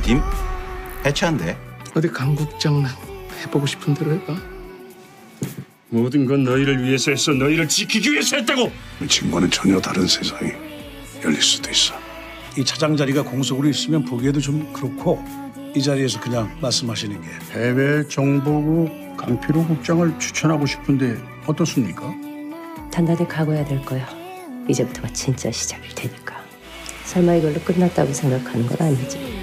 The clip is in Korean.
우리 팀 해체한대. 어디 강국장 해보고 싶은 대로 해봐. 모든 건 너희를 위해서 했어. 너희를 지키기 위해서 했다고. 지금과는 전혀 다른 세상이 열릴 수도 있어. 이 차장 자리가 공석으로 있으면 보기에도 좀 그렇고 이 자리에서 그냥 말씀하시는 게 해외 정보국 강필호 국장을 추천하고 싶은데 어떻습니까? 단단히 각오해야 될 거야. 이제부터가 진짜 시작일 테니까. 설마 이걸로 끝났다고 생각하는 건 아니지.